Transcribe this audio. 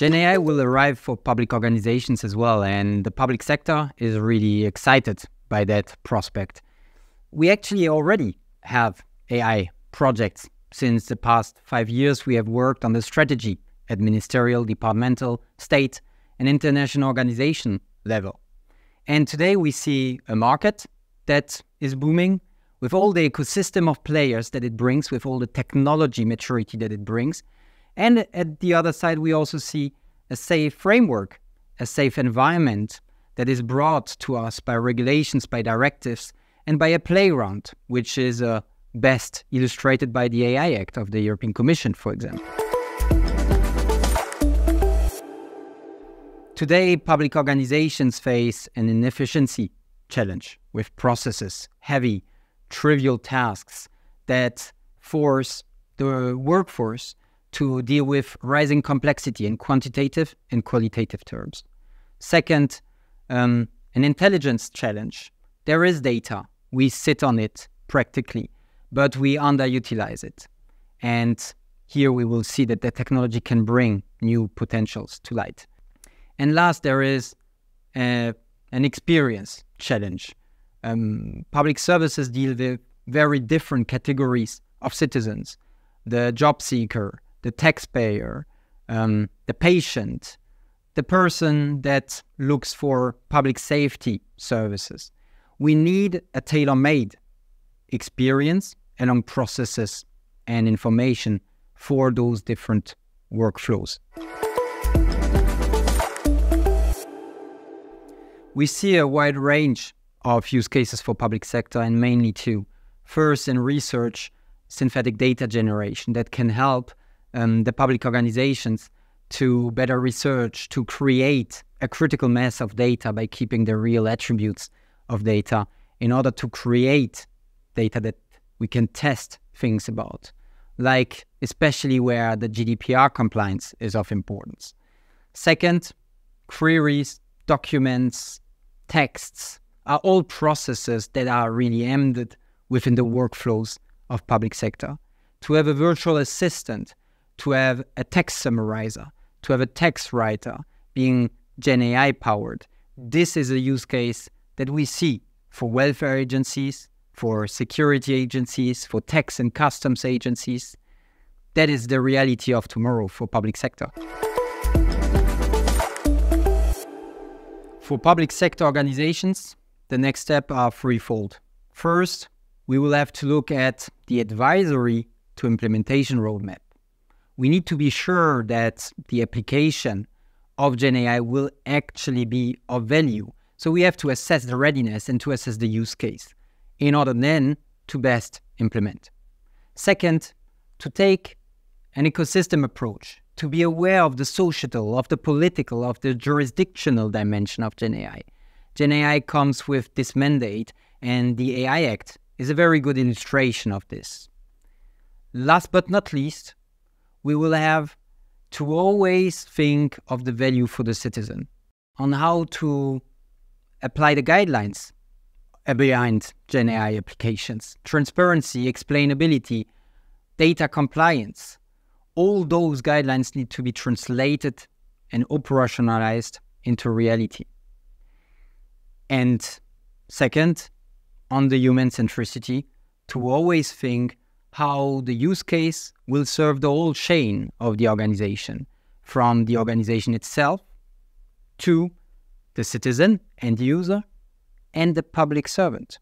Gen AI will arrive for public organizations as well, and the public sector is really excited by that prospect. We actually already have AI projects. Since the past five years, we have worked on the strategy at ministerial, departmental, state, and international organization level. And today we see a market that is booming with all the ecosystem of players that it brings, with all the technology maturity that it brings. And at the other side, we also see a safe framework, a safe environment that is brought to us by regulations, by directives, and by a playground, which is uh, best illustrated by the AI Act of the European Commission, for example. Today, public organizations face an inefficiency challenge with processes, heavy, trivial tasks that force the workforce to deal with rising complexity in quantitative and qualitative terms. Second, um, an intelligence challenge. There is data, we sit on it practically, but we underutilize it. And here we will see that the technology can bring new potentials to light. And last, there is uh, an experience challenge. Um, public services deal with very different categories of citizens the job seeker, the taxpayer, um, the patient, the person that looks for public safety services. We need a tailor made experience along processes and information for those different workflows. We see a wide range of use cases for public sector and mainly two. First, in research, synthetic data generation that can help um, the public organizations to better research, to create a critical mass of data by keeping the real attributes of data in order to create data that we can test things about, like especially where the GDPR compliance is of importance. Second, queries, documents, texts are all processes that are really embedded within the workflows of public sector. To have a virtual assistant to have a text summarizer, to have a text writer being Gen AI powered. This is a use case that we see for welfare agencies, for security agencies, for tax and customs agencies. That is the reality of tomorrow for public sector. For public sector organizations, the next step are threefold. First, we will have to look at the advisory to implementation roadmap we need to be sure that the application of Gen AI will actually be of value. So we have to assess the readiness and to assess the use case in order then to best implement. Second, to take an ecosystem approach, to be aware of the societal, of the political, of the jurisdictional dimension of Gen AI. Gen AI comes with this mandate, and the AI Act is a very good illustration of this. Last but not least, we will have to always think of the value for the citizen, on how to apply the guidelines behind Gen AI applications, transparency, explainability, data compliance. All those guidelines need to be translated and operationalized into reality. And second, on the human centricity, to always think how the use case will serve the whole chain of the organization, from the organization itself to the citizen and user and the public servant.